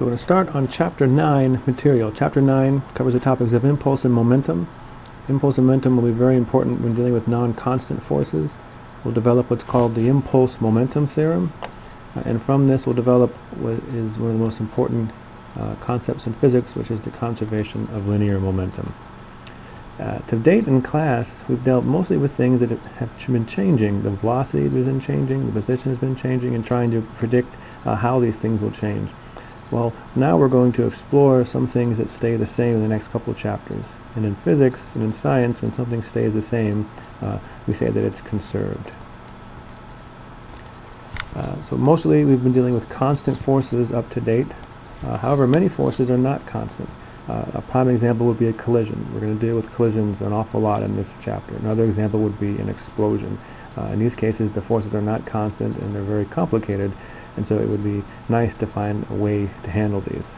So we're going to start on Chapter 9 material. Chapter 9 covers the topics of impulse and momentum. Impulse and momentum will be very important when dealing with non-constant forces. We'll develop what's called the impulse momentum theorem. Uh, and from this we'll develop what is one of the most important uh, concepts in physics, which is the conservation of linear momentum. Uh, to date in class, we've dealt mostly with things that have been changing. The velocity has been changing, the position has been changing, and trying to predict uh, how these things will change. Well, now we're going to explore some things that stay the same in the next couple of chapters. And in physics and in science, when something stays the same, uh, we say that it's conserved. Uh, so mostly we've been dealing with constant forces up to date. Uh, however, many forces are not constant. Uh, a prime example would be a collision. We're going to deal with collisions an awful lot in this chapter. Another example would be an explosion. Uh, in these cases, the forces are not constant and they're very complicated, and so it would be nice to find a way to handle these.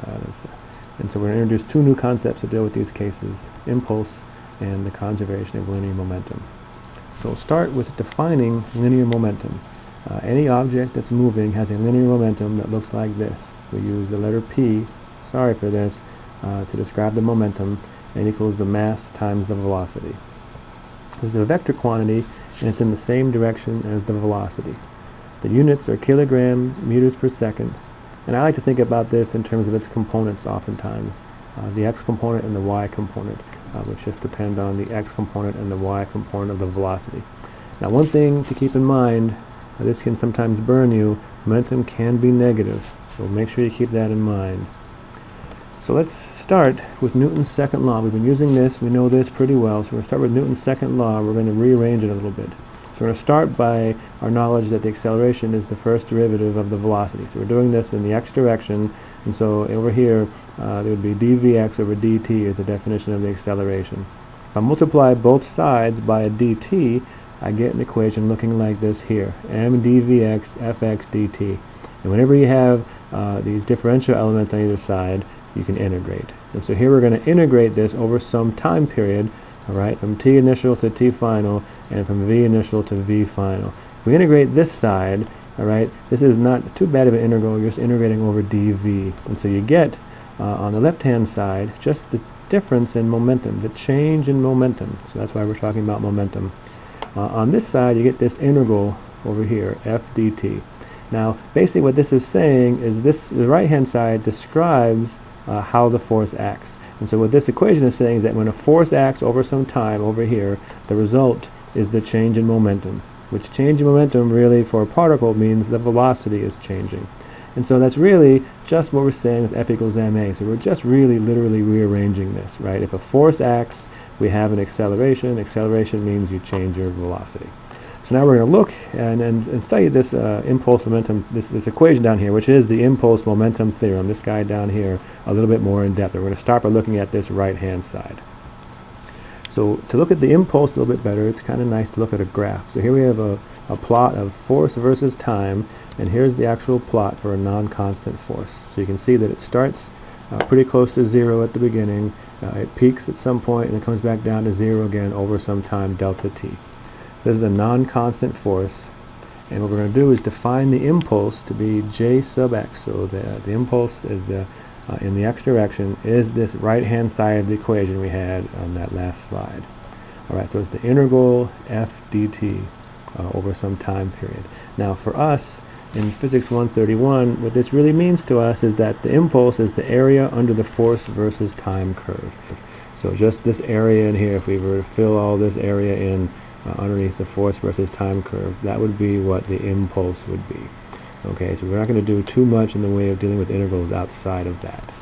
Uh, and so we're going to introduce two new concepts to deal with these cases, impulse and the conservation of linear momentum. So we'll start with defining linear momentum. Uh, any object that's moving has a linear momentum that looks like this. We use the letter P, sorry for this, uh, to describe the momentum, and equals the mass times the velocity. This is a vector quantity, and it's in the same direction as the velocity. The units are kilogram meters per second, and I like to think about this in terms of its components oftentimes. Uh, the x component and the y component, uh, which just depend on the x component and the y component of the velocity. Now one thing to keep in mind, uh, this can sometimes burn you, momentum can be negative, so make sure you keep that in mind. So let's start with Newton's second law. We've been using this, we know this pretty well, so we're going to start with Newton's second law, we're going to rearrange it a little bit. So we're going to start by our knowledge that the acceleration is the first derivative of the velocity. So we're doing this in the x direction, and so over here uh, there would be dvx over dt is the definition of the acceleration. If I multiply both sides by a dt, I get an equation looking like this here, m dvx fx dt. And whenever you have uh, these differential elements on either side, you can integrate. And so here we're going to integrate this over some time period all right, from t initial to t final, and from v initial to v final. If we integrate this side, all right, this is not too bad of an integral, you're just integrating over dv. And so you get, uh, on the left-hand side, just the difference in momentum, the change in momentum. So that's why we're talking about momentum. Uh, on this side, you get this integral over here, f dt. Now, basically what this is saying is this, the right-hand side describes uh, how the force acts. And so what this equation is saying is that when a force acts over some time over here, the result is the change in momentum, which change in momentum really for a particle means the velocity is changing. And so that's really just what we're saying with F equals ma. So we're just really literally rearranging this, right? If a force acts, we have an acceleration. Acceleration means you change your velocity. So now we're going to look and, and, and study this uh, impulse momentum, this, this equation down here, which is the impulse momentum theorem, this guy down here, a little bit more in depth. We're going to start by looking at this right-hand side. So to look at the impulse a little bit better, it's kind of nice to look at a graph. So here we have a, a plot of force versus time, and here's the actual plot for a non-constant force. So you can see that it starts uh, pretty close to zero at the beginning, uh, it peaks at some point, and it comes back down to zero again over some time, delta t. So This is a non-constant force. And what we're going to do is define the impulse to be j sub x. So the, the impulse is the uh, in the x direction is this right-hand side of the equation we had on that last slide. All right, so it's the integral f dt uh, over some time period. Now for us, in physics 131, what this really means to us is that the impulse is the area under the force versus time curve. So just this area in here, if we were to fill all this area in uh, underneath the force versus time curve, that would be what the impulse would be. Okay, so we're not going to do too much in the way of dealing with integrals outside of that.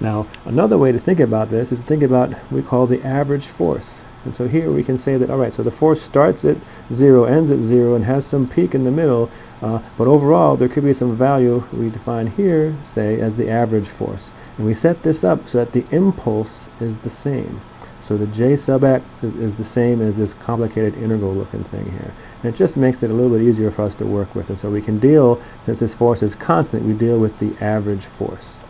Now, another way to think about this is to think about what we call the average force. And so here we can say that, all right, so the force starts at 0, ends at 0, and has some peak in the middle, uh, but overall there could be some value we define here, say, as the average force. And we set this up so that the impulse is the same. So the j sub x is, is, the same as this complicated integral looking thing here. And it just makes it a little bit easier for us to work with. And so we can deal, since this force is constant, we deal with the average force.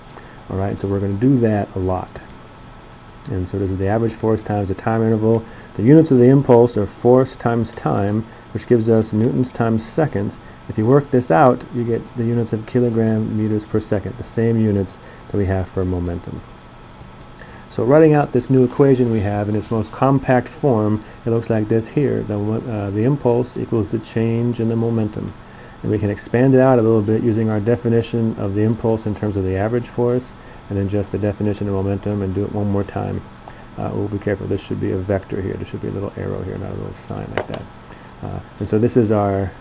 All right, so we're going to do that a lot. And so this is the average force times the time interval. The units of the impulse are force times time, which gives us newtons times seconds. If you work this out, you get the units of kilogram meters per second, the same units that we have for momentum. So writing out this new equation we have in its most compact form, it looks like this here. The, uh, the impulse equals the change in the momentum. And we can expand it out a little bit using our definition of the impulse in terms of the average force, and then just the definition of momentum, and do it one more time. Uh, we'll be careful. This should be a vector here. There should be a little arrow here, not a little sign like that. Uh, and so this is our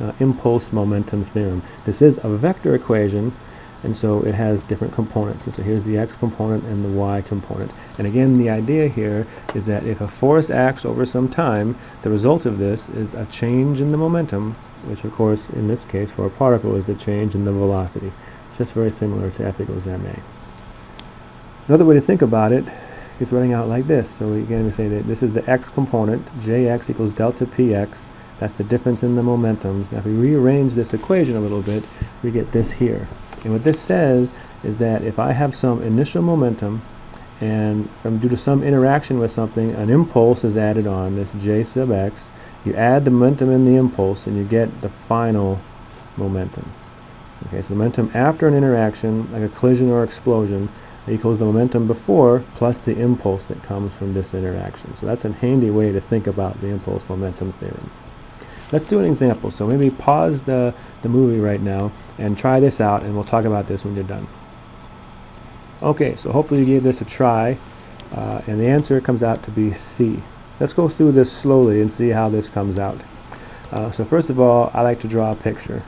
uh, impulse momentum theorem. This is a vector equation, and so it has different components. And so here's the x component and the y component. And again, the idea here is that if a force acts over some time, the result of this is a change in the momentum, which of course, in this case, for a particle, is a change in the velocity. It's just very similar to F equals ma. Another way to think about it is writing out like this. So again, we say that this is the x component, jx equals delta px. That's the difference in the momentums. Now if we rearrange this equation a little bit, we get this here. And what this says is that if I have some initial momentum and due to some interaction with something, an impulse is added on, this j sub x, you add the momentum in the impulse and you get the final momentum. Okay, so momentum after an interaction, like a collision or explosion, equals the momentum before plus the impulse that comes from this interaction. So that's a handy way to think about the impulse momentum theorem. Let's do an example. So maybe pause the, the movie right now and try this out and we'll talk about this when you're done. Okay, so hopefully you gave this a try uh, and the answer comes out to be C. Let's go through this slowly and see how this comes out. Uh, so first of all, I like to draw a picture.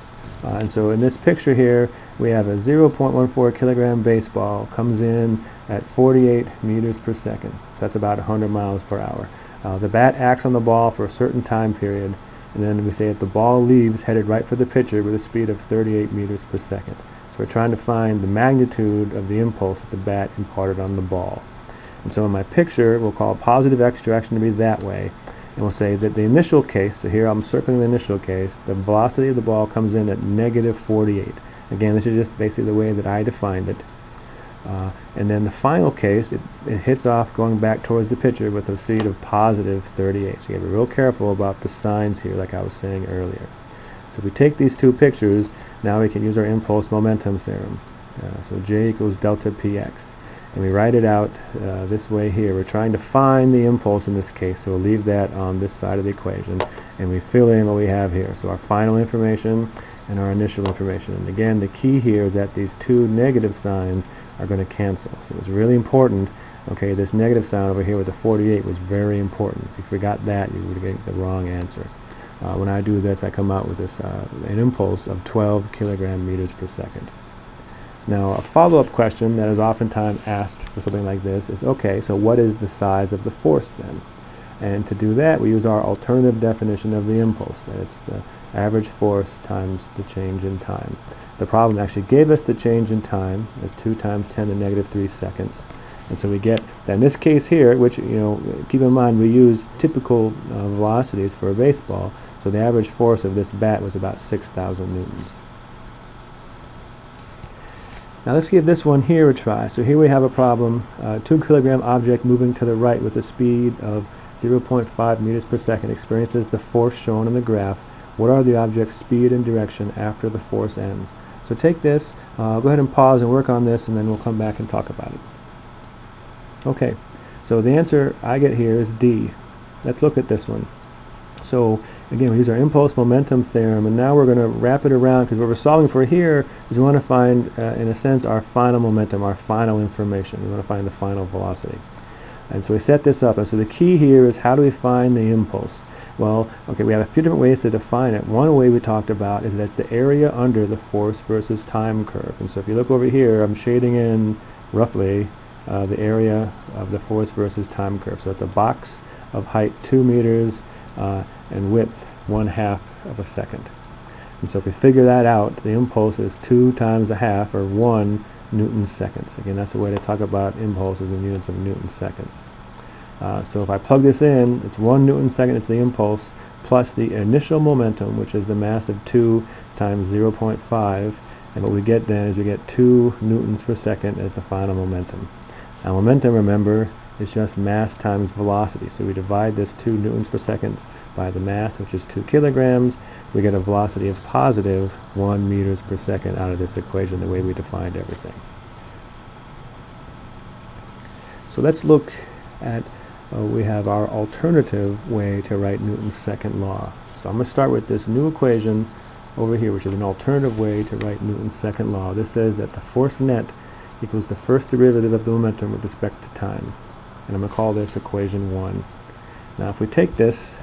Uh, and so in this picture here, we have a 0.14 kilogram baseball comes in at 48 meters per second. That's about 100 miles per hour. Uh, the bat acts on the ball for a certain time period and then we say that the ball leaves headed right for the pitcher with a speed of 38 meters per second. So we're trying to find the magnitude of the impulse that the bat imparted on the ball. And so in my picture, we'll call positive x direction to be that way. And we'll say that the initial case, so here I'm circling the initial case, the velocity of the ball comes in at negative 48. Again, this is just basically the way that I defined it. Uh, and then the final case, it, it, hits off going back towards the pitcher with a speed of positive 38. So you have to be real careful about the signs here, like I was saying earlier. So if we take these two pictures, now we can use our impulse momentum theorem. Uh, so J equals delta px. And we write it out uh, this way here. We're trying to find the impulse in this case, so we'll leave that on this side of the equation. And we fill in what we have here. So our final information and our initial information. And again, the key here is that these two negative signs are going to cancel. So it's really important. Okay, this negative sign over here with the 48 was very important. If you forgot that, you would get the wrong answer. Uh, when I do this, I come out with this uh, an impulse of 12 kilogram meters per second. Now, a follow-up question that is oftentimes asked for something like this is, okay, so what is the size of the force then? And to do that, we use our alternative definition of the impulse. That It's the average force times the change in time. The problem actually gave us the change in time as 2 times 10 to the negative 3 seconds. And so we get that in this case here, which, you know, keep in mind we use typical uh, velocities for a baseball, so the average force of this bat was about 6,000 newtons. Now let's give this one here a try. So here we have a problem, uh, 2 kilogram object moving to the right with a speed of 0.5 meters per second experiences the force shown in the graph what are the object's speed and direction after the force ends? So take this, uh, go ahead and pause and work on this, and then we'll come back and talk about it. Okay, so the answer I get here is D. Let's look at this one. So again, we use our impulse momentum theorem, and now we're going to wrap it around because what we're solving for here is we want to find, uh, in a sense, our final momentum, our final information. We want to find the final velocity. And so we set this up, and so the key here is how do we find the impulse? Well, okay, we have a few different ways to define it. One way we talked about is that's the area under the force versus time curve. And so if you look over here, I'm shading in roughly uh, the area of the force versus time curve. So it's a box of height 2 meters uh, and width 1 half of a second. And so if we figure that out, the impulse is 2 times a half, or 1 newton seconds. Again, that's the way to talk about impulses in units of newton seconds. Uh, so if I plug this in, it's 1 newton second, it's the impulse, plus the initial momentum, which is the mass of 2 times 0.5. And what we get then is we get 2 newtons per second as the final momentum. Now momentum, remember, is just mass times velocity. So we divide this 2 newtons per second by the mass, which is 2 kilograms. We get a velocity of positive 1 meters per second out of this equation, the way we defined everything. So let's look at, uh, we have our alternative way to write Newton's second law. So I'm going to start with this new equation over here, which is an alternative way to write Newton's second law. This says that the force net equals the first derivative of the momentum with respect to time. And I'm going to call this equation 1. Now if we take this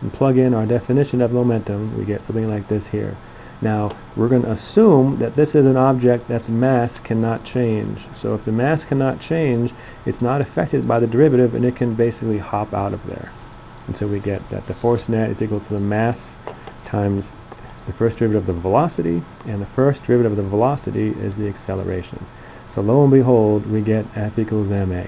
and plug in our definition of momentum, we get something like this here. Now, we're going to assume that this is an object that's mass cannot change. So if the mass cannot change, it's not affected by the derivative and it can basically hop out of there. And so we get that the force net is equal to the mass times the first derivative of the velocity, and the first derivative of the velocity is the acceleration. So lo and behold, we get F equals ma.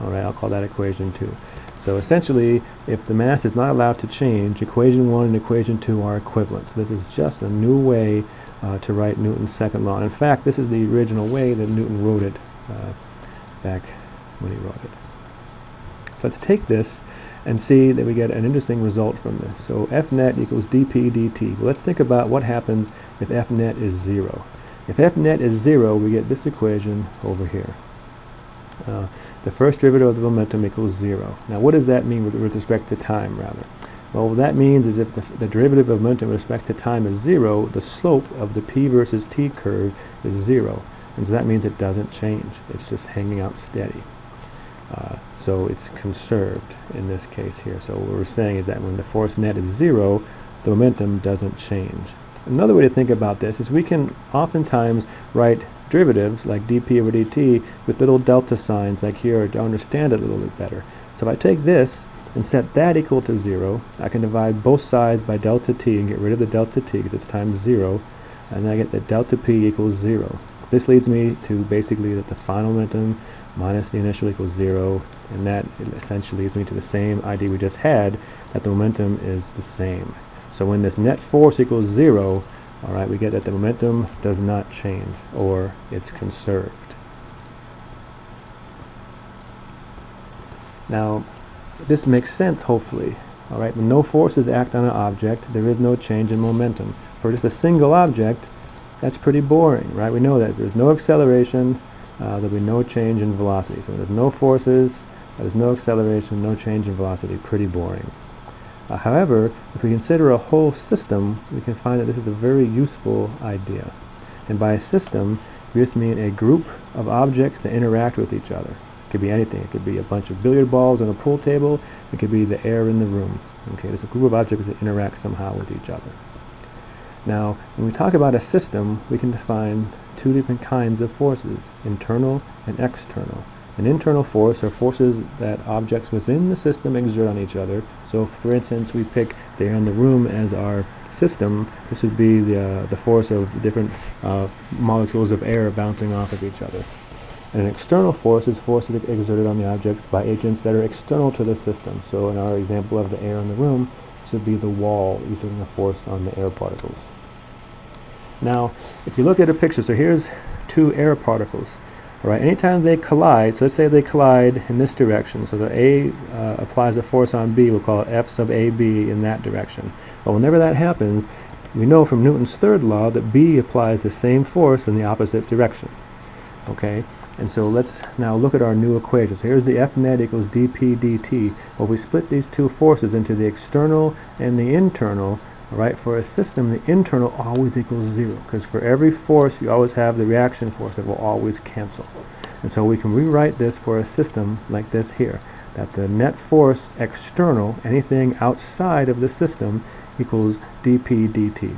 All right, I'll call that equation 2. So essentially, if the mass is not allowed to change, equation 1 and equation 2 are equivalent. So this is just a new way uh, to write Newton's second law. And in fact, this is the original way that Newton wrote it uh, back when he wrote it. So let's take this and see that we get an interesting result from this. So F net equals dp dt. Well, let's think about what happens if F net is 0. If F net is 0, we get this equation over here. Uh, the first derivative of the momentum equals zero. Now what does that mean with, with respect to time rather? Well what that means is if the, the derivative of momentum with respect to time is zero, the slope of the p versus t curve is zero. And so that means it doesn't change. It's just hanging out steady. Uh, so it's conserved in this case here. So what we're saying is that when the force net is zero, the momentum doesn't change. Another way to think about this is we can oftentimes write derivatives like dp over dt with little delta signs like here to understand it a little bit better. So if I take this and set that equal to 0, I can divide both sides by delta t and get rid of the delta t because it's times 0, and then I get that delta p equals 0. This leads me to basically that the final momentum minus the initial equals 0, and that essentially leads me to the same idea we just had, that the momentum is the same. So when this net force equals 0, all right, we get that the momentum does not change, or it's conserved. Now, this makes sense, hopefully. All right, when no forces act on an object, there is no change in momentum. For just a single object, that's pretty boring, right? We know that there's no acceleration, uh, there'll be no change in velocity. So there's no forces, there's no acceleration, no change in velocity, pretty boring. Uh, however, if we consider a whole system, we can find that this is a very useful idea. And by a system, we just mean a group of objects that interact with each other. It could be anything. It could be a bunch of billiard balls on a pool table. It could be the air in the room. Okay, there's a group of objects that interact somehow with each other. Now, when we talk about a system, we can define two different kinds of forces, internal and external. An internal force are forces that objects within the system exert on each other. So, for instance, we pick the air in the room as our system. This would be the, uh, the force of different uh, molecules of air bouncing off of each other. And an external force is forces exerted on the objects by agents that are external to the system. So, in our example of the air in the room, this would be the wall exerting a force on the air particles. Now, if you look at a picture, so here's two air particles. Right, anytime they collide, so let's say they collide in this direction, so the A uh, applies a force on B, we'll call it F sub AB in that direction. But whenever that happens, we know from Newton's third law that B applies the same force in the opposite direction. Okay, and so let's now look at our new equation. So here's the F net equals dP dt. Well, we split these two forces into the external and the internal, right? For a system, the internal always equals zero because for every force, you always have the reaction force that will always cancel. And so we can rewrite this for a system like this here, that the net force external, anything outside of the system, equals dp dt.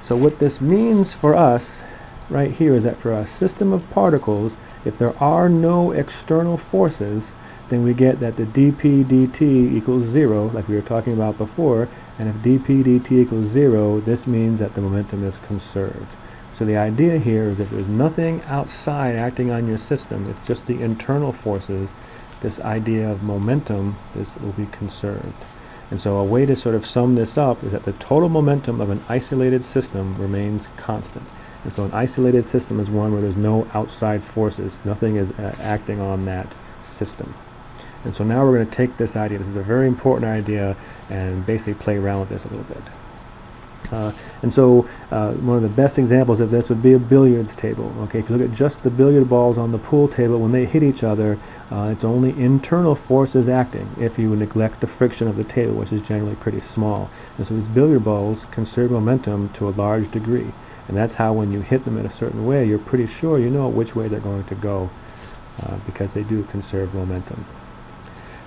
So what this means for us right here is that for a system of particles, if there are no external forces, then we get that the dp dt equals 0, like we were talking about before, and if dp dt equals 0, this means that the momentum is conserved. So the idea here is if there's nothing outside acting on your system, it's just the internal forces, this idea of momentum, this will be conserved. And so a way to sort of sum this up is that the total momentum of an isolated system remains constant. And so an isolated system is one where there's no outside forces. Nothing is uh, acting on that system. And so now we're going to take this idea. This is a very important idea and basically play around with this a little bit. Uh, and so uh, one of the best examples of this would be a billiards table. Okay, if you look at just the billiard balls on the pool table, when they hit each other, uh, it's only internal forces acting if you neglect the friction of the table, which is generally pretty small. And so these billiard balls conserve momentum to a large degree. And that's how when you hit them in a certain way, you're pretty sure you know which way they're going to go uh, because they do conserve momentum.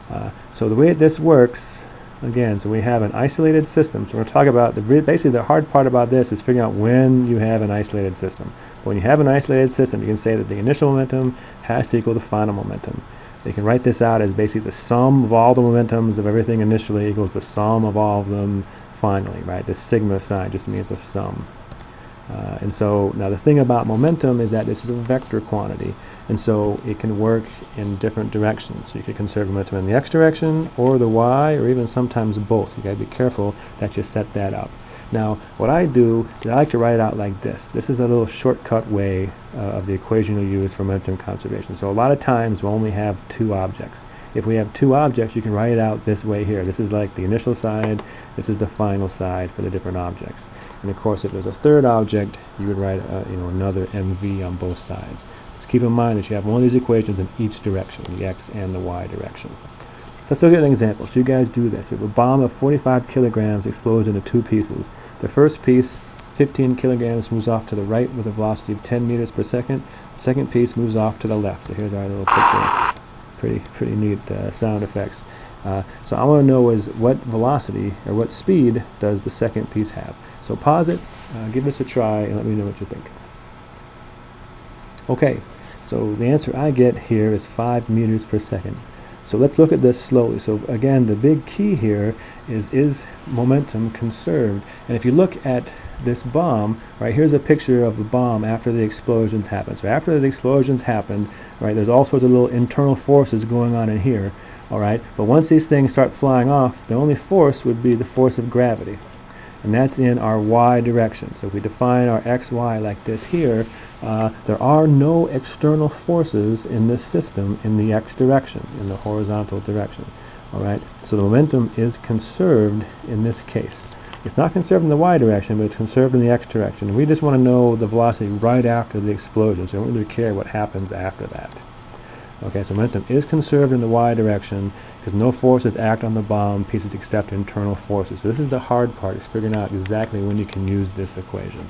Uh, so the way this works Again, so we have an isolated system. So we're going to talk about, the basically the hard part about this is figuring out when you have an isolated system. But when you have an isolated system, you can say that the initial momentum has to equal the final momentum. You can write this out as basically the sum of all the momentums of everything initially equals the sum of all of them finally, right? The sigma sign just means a sum. Uh, and so now the thing about momentum is that this is a vector quantity. And so it can work in different directions. So you could conserve momentum in the x direction or the y or even sometimes both. You gotta be careful that you set that up. Now, what I do is I like to write it out like this. This is a little shortcut way uh, of the equation you'll use for momentum conservation. So a lot of times we'll only have two objects. If we have two objects, you can write it out this way here. This is like the initial side, this is the final side for the different objects. And of course, if there's a third object, you would write uh, you know, another MV on both sides. Keep in mind that you have one of these equations in each direction, the x and the y direction. Let's look at an example. So you guys do this. If a bomb of 45 kilograms explodes into two pieces, the first piece, 15 kilograms, moves off to the right with a velocity of 10 meters per second. The second piece moves off to the left. So here's our little picture. Pretty, pretty neat uh, sound effects. Uh, so I want to know is what velocity or what speed does the second piece have. So pause it, uh, give this a try, and let me know what you think. Okay, so the answer I get here is 5 meters per second. So let's look at this slowly. So again, the big key here is, is momentum conserved? And if you look at this bomb, right, here's a picture of the bomb after the explosions happened. So after the explosions happened, right, there's all sorts of little internal forces going on in here, all right? But once these things start flying off, the only force would be the force of gravity. And that's in our y direction. So if we define our x, y like this here, uh, there are no external forces in this system in the x direction, in the horizontal direction. All right, so the momentum is conserved in this case. It's not conserved in the y direction, but it's conserved in the x direction. We just want to know the velocity right after the explosion, so we don't really care what happens after that. Okay, so momentum is conserved in the y direction because no forces act on the bomb pieces except internal forces. So this is the hard part, is figuring out exactly when you can use this equation.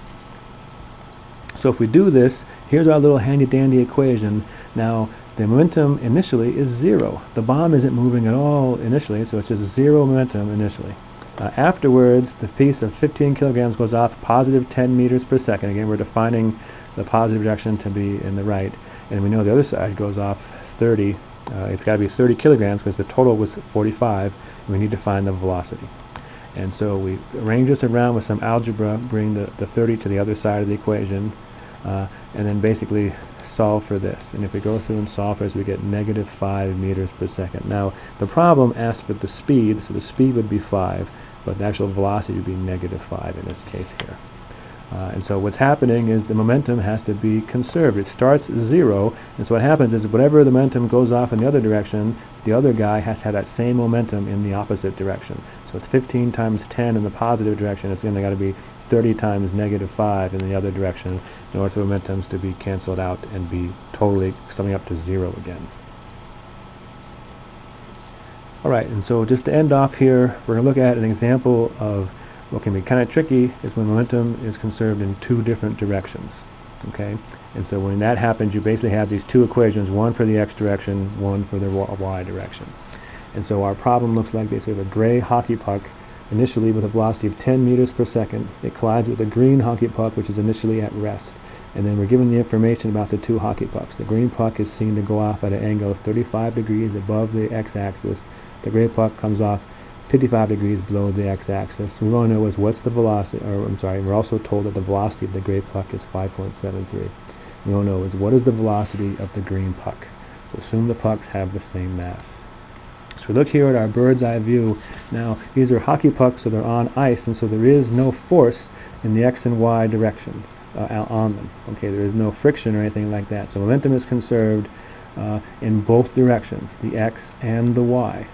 So if we do this, here's our little handy-dandy equation. Now, the momentum initially is zero. The bomb isn't moving at all initially, so it's just zero momentum initially. Uh, afterwards, the piece of 15 kilograms goes off positive 10 meters per second. Again, we're defining the positive direction to be in the right. And we know the other side goes off 30. Uh, it's got to be 30 kilograms because the total was 45. we need to find the velocity. And so we arrange this around with some algebra, bring the, the 30 to the other side of the equation, uh, and then basically solve for this. And if we go through and solve for this, we get negative 5 meters per second. Now, the problem asks for the speed, so the speed would be 5, but the actual velocity would be negative 5 in this case here. Uh, and so what's happening is the momentum has to be conserved. It starts zero, and so what happens is whatever the momentum goes off in the other direction, the other guy has to have that same momentum in the opposite direction. So it's 15 times 10 in the positive direction. It's going to got to be 30 times negative 5 in the other direction in order for momentums to be canceled out and be totally summing up to zero again. All right, and so just to end off here, we're going to look at an example of what can be kind of tricky is when momentum is conserved in two different directions. Okay, and so when that happens, you basically have these two equations, one for the x direction, one for the y direction. And so our problem looks like this. We have a gray hockey puck initially with a velocity of 10 meters per second. It collides with a green hockey puck, which is initially at rest. And then we're given the information about the two hockey pucks. The green puck is seen to go off at an angle of 35 degrees above the x-axis. The gray puck comes off 55 degrees below the x-axis. We want to know is what's the velocity, or I'm sorry, we're also told that the velocity of the gray puck is 5.73. We want to know is what is the velocity of the green puck. So assume the pucks have the same mass. So we look here at our bird's eye view. Now, these are hockey pucks, so they're on ice, and so there is no force in the x and y directions uh, on them. Okay, there is no friction or anything like that. So momentum is conserved uh, in both directions, the x and the y.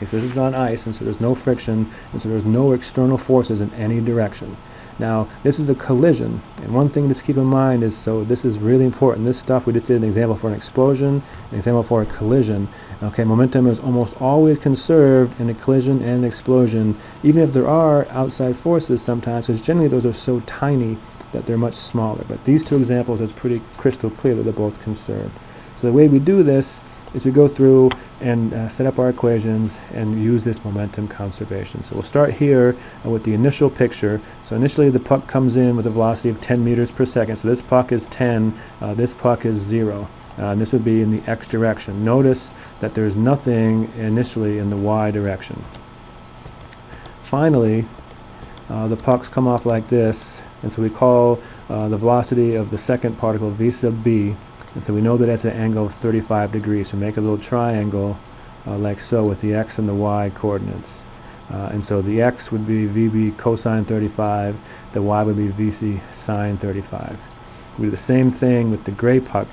So this is on ice, and so there's no friction, and so there's no external forces in any direction. Now, this is a collision, and one thing to keep in mind is, so this is really important. This stuff, we just did an example for an explosion, an example for a collision. Okay, momentum is almost always conserved in a collision and an explosion, even if there are outside forces sometimes, because generally those are so tiny that they're much smaller. But these two examples, it's pretty crystal clear that they're both conserved. So the way we do this is we go through and uh, set up our equations and use this momentum conservation. So we'll start here uh, with the initial picture. So initially the puck comes in with a velocity of 10 meters per second. So this puck is 10, uh, this puck is 0. Uh, and this would be in the x direction. Notice that there's nothing initially in the y direction. Finally, uh, the pucks come off like this, and so we call uh, the velocity of the second particle v sub b, and so we know that that's an angle of 35 degrees. So make a little triangle uh, like so with the x and the y coordinates. Uh, and so the x would be VB cosine 35, the y would be VB sine 35. We do the same thing with the gray puck,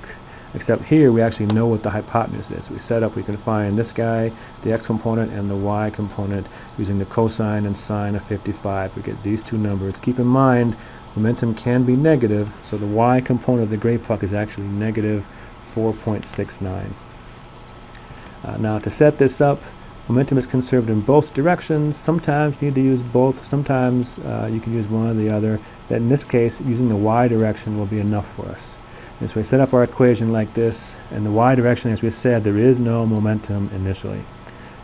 except here we actually know what the hypotenuse is. We set up, we can find this guy, the x component and the y component using the cosine and sine of 55. We get these two numbers. Keep in mind momentum can be negative, so the y component of the gray puck is actually negative 4.69. Uh, now to set this up, momentum is conserved in both directions. Sometimes you need to use both, sometimes uh, you can use one or the other. But in this case, using the y direction will be enough for us. And so we set up our equation like this, and the y direction, as we said, there is no momentum initially.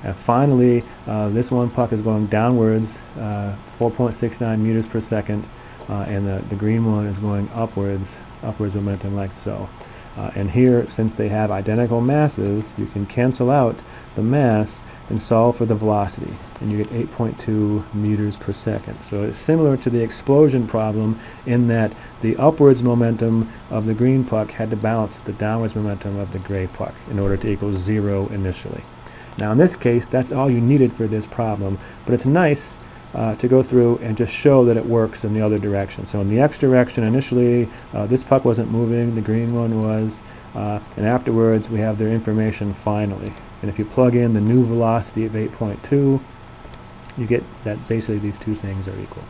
And finally, uh, this one puck is going downwards, uh, 4.69 meters per second, uh, and the, the green one is going upwards, upwards momentum like so. Uh, and here, since they have identical masses, you can cancel out the mass and solve for the velocity. And you get 8.2 meters per second. So it's similar to the explosion problem in that the upwards momentum of the green puck had to balance the downwards momentum of the gray puck in order to equal zero initially. Now in this case, that's all you needed for this problem, but it's nice uh, to go through and just show that it works in the other direction. So in the x direction, initially uh, this puck wasn't moving, the green one was, uh, and afterwards we have their information finally. And if you plug in the new velocity of 8.2, you get that basically these two things are equal.